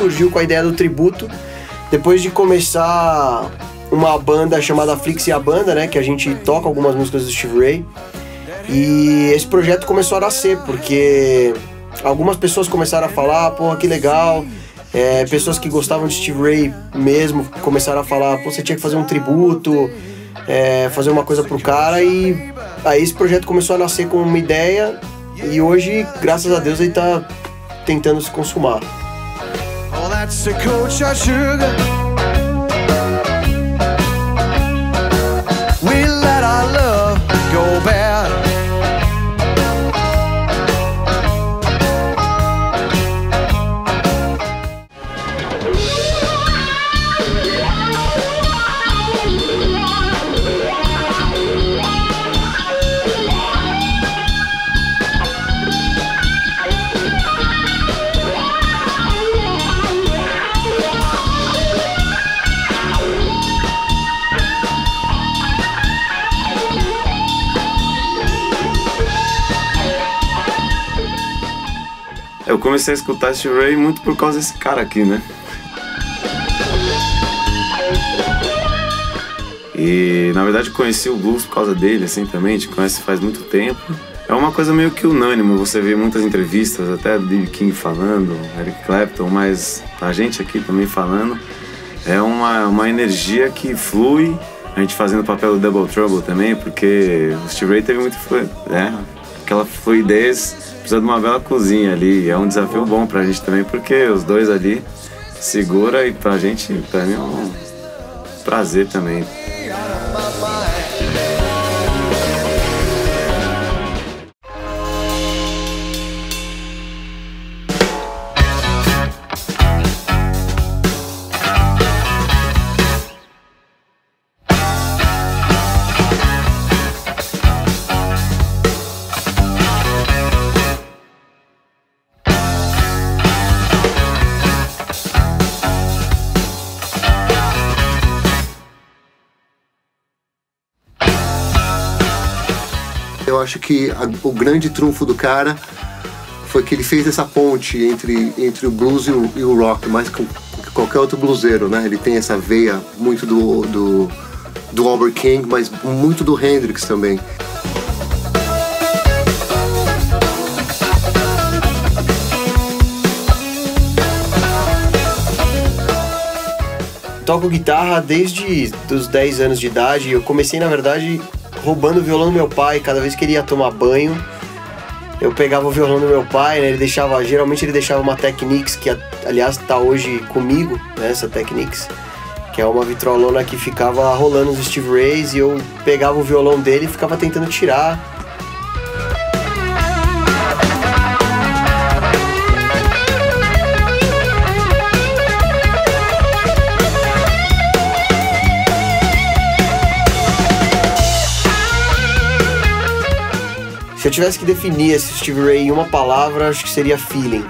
surgiu com a ideia do tributo depois de começar uma banda chamada Flix e a Banda, né? Que a gente toca algumas músicas do Steve Ray. E esse projeto começou a nascer, porque algumas pessoas começaram a falar, pô, que legal. É, pessoas que gostavam de Steve Ray mesmo começaram a falar, pô, você tinha que fazer um tributo, é, fazer uma coisa pro cara. E aí esse projeto começou a nascer com uma ideia e hoje, graças a Deus, ele tá tentando se consumar. That's a coach sugar. Eu comecei a escutar Steve Ray muito por causa desse cara aqui, né? E na verdade conheci o blues por causa dele, assim também, te conhece faz muito tempo. É uma coisa meio que unânime, você vê muitas entrevistas, até B.B. King falando, Eric Clapton, mas a gente aqui também falando. É uma, uma energia que flui, a gente fazendo o papel do Double Trouble também, porque o Steve Ray teve muito. É, aquela fluidez precisa de uma bela cozinha ali. É um desafio bom pra gente também, porque os dois ali segura e pra gente, pra mim é um prazer também. Eu acho que a, o grande trunfo do cara foi que ele fez essa ponte entre, entre o blues e o, e o rock, mais que qualquer outro bluseiro, né? Ele tem essa veia muito do, do, do Albert King, mas muito do Hendrix também. Toco guitarra desde os 10 anos de idade. Eu comecei, na verdade, roubando o violão do meu pai cada vez que ele ia tomar banho. Eu pegava o violão do meu pai, né? Ele deixava, geralmente ele deixava uma Technics que aliás está hoje comigo, né, essa Technics, que é uma vitrolona que ficava rolando os Steve Rays e eu pegava o violão dele e ficava tentando tirar Se eu tivesse que definir esse Steve Ray em uma palavra, acho que seria feeling.